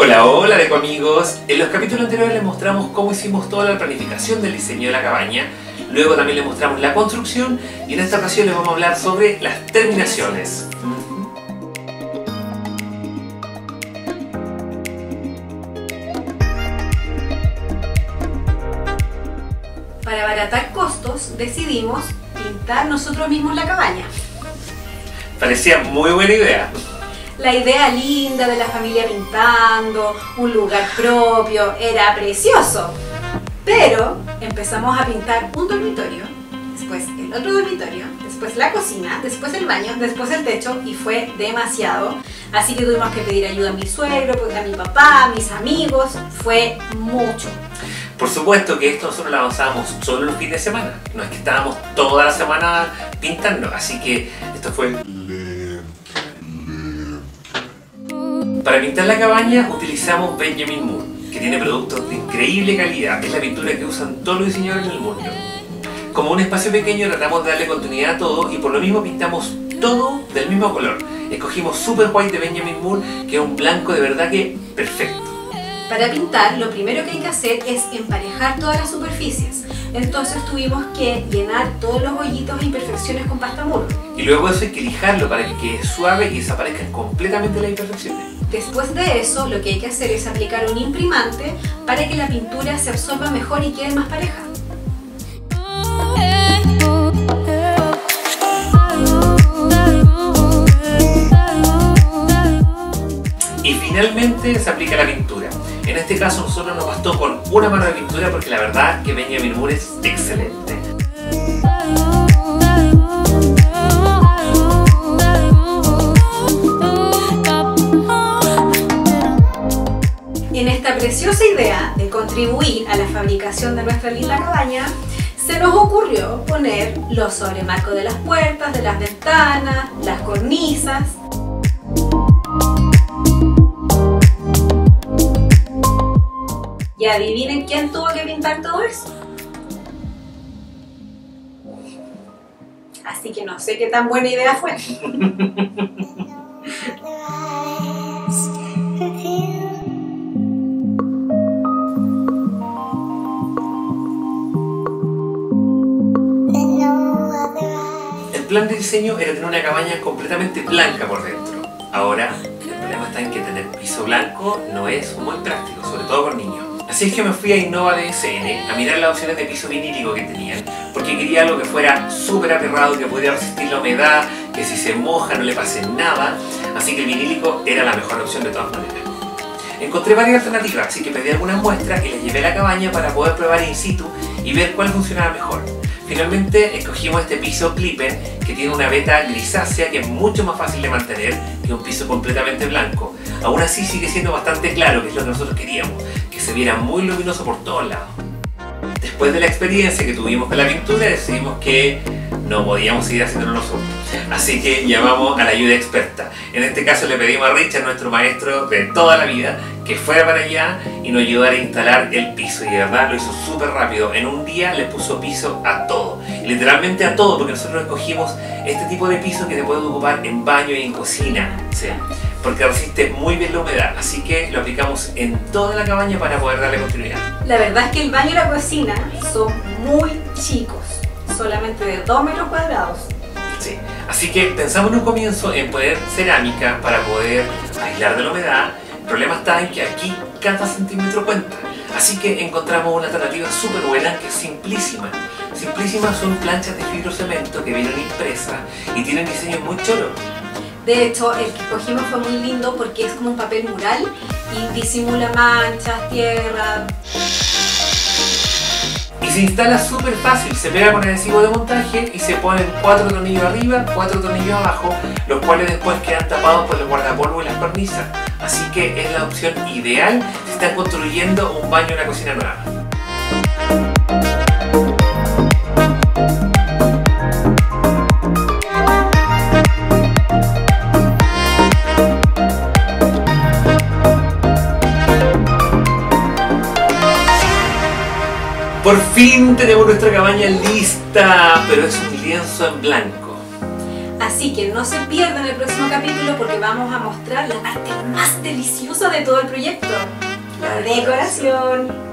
Hola, hola Deco amigos. En los capítulos anteriores les mostramos cómo hicimos toda la planificación del diseño de la cabaña. Luego también les mostramos la construcción y en esta ocasión les vamos a hablar sobre las terminaciones. Para abaratar costos, decidimos pintar nosotros mismos la cabaña. Parecía muy buena idea. La idea linda de la familia pintando, un lugar propio, era precioso. Pero empezamos a pintar un dormitorio, después el otro dormitorio, después la cocina, después el baño, después el techo y fue demasiado. Así que tuvimos que pedir ayuda a mi suegro, pues, a mi papá, a mis amigos. Fue mucho. Por supuesto que esto nosotros lo avanzábamos solo los fines de semana. No es que estábamos toda la semana pintando, así que esto fue Para pintar la cabaña utilizamos Benjamin Moore, que tiene productos de increíble calidad. Es la pintura que usan todos los diseñadores en el mundo. Como un espacio pequeño tratamos de darle continuidad a todo y por lo mismo pintamos todo del mismo color. Escogimos Super White de Benjamin Moore, que es un blanco de verdad que perfecto. Para pintar, lo primero que hay que hacer es emparejar todas las superficies. Entonces tuvimos que llenar todos los hoyitos e imperfecciones con pasta muro. Y luego eso hay que lijarlo para que quede suave y desaparezcan completamente las imperfecciones. Después de eso, lo que hay que hacer es aplicar un imprimante para que la pintura se absorba mejor y quede más pareja. Y finalmente se aplica la pintura. En este caso nosotros nos bastó con una mano de pintura porque la verdad que Benjamin Moore es excelente. En esta preciosa idea de contribuir a la fabricación de nuestra linda cabaña, se nos ocurrió poner los sobremarcos de las puertas, de las ventanas, las cornisas, Y adivinen quién tuvo que pintar todo eso. Así que no sé qué tan buena idea fue. El plan de diseño era tener una cabaña completamente blanca por dentro. Ahora, el problema está en que tener piso blanco no es muy práctico, sobre todo por niños. Así es que me fui a Innova DSN a mirar las opciones de piso vinílico que tenían, porque quería algo que fuera súper aterrado, que pudiera resistir la humedad, que si se moja no le pase nada, así que el vinílico era la mejor opción de todas maneras. Encontré varias alternativas, así que pedí algunas muestras y las llevé a la cabaña para poder probar in situ y ver cuál funcionaba mejor. Finalmente escogimos este piso Clipper que tiene una veta grisácea que es mucho más fácil de mantener que un piso completamente blanco. Aún así sigue siendo bastante claro que es lo que nosotros queríamos, que se viera muy luminoso por todos lados. Después de la experiencia que tuvimos con la pintura decidimos que no podíamos seguir haciéndolo nosotros. Así que llamamos a la ayuda experta. En este caso le pedimos a Richard, nuestro maestro de toda la vida, que fuera para allá y nos ayudara a instalar el piso. Y de verdad lo hizo súper rápido. En un día le puso piso a todo. literalmente a todo, porque nosotros escogimos este tipo de piso que se puede ocupar en baño y en cocina. Sea, porque resiste muy bien la humedad. Así que lo aplicamos en toda la cabaña para poder darle continuidad. La verdad es que el baño y la cocina son muy chicos. Solamente de 2 metros cuadrados. Sí. Así que pensamos en un comienzo en poner cerámica para poder aislar de la humedad. El problema está en que aquí cada centímetro cuenta. Así que encontramos una alternativa súper buena que es simplísima. Simplísimas son planchas de fibrocemento que vienen impresas y tienen diseños muy choros. De hecho, el que escogimos fue muy lindo porque es como un papel mural y disimula manchas, tierra, y se instala súper fácil, se pega con adhesivo de montaje y se ponen cuatro tornillos arriba, cuatro tornillos abajo, los cuales después quedan tapados por el guardapolvo y las cornisas. Así que es la opción ideal si están construyendo un baño en una cocina nueva. Por fin tenemos nuestra cabaña lista, pero es un lienzo en blanco. Así que no se pierdan el próximo capítulo porque vamos a mostrar la parte más deliciosa de todo el proyecto, la decoración.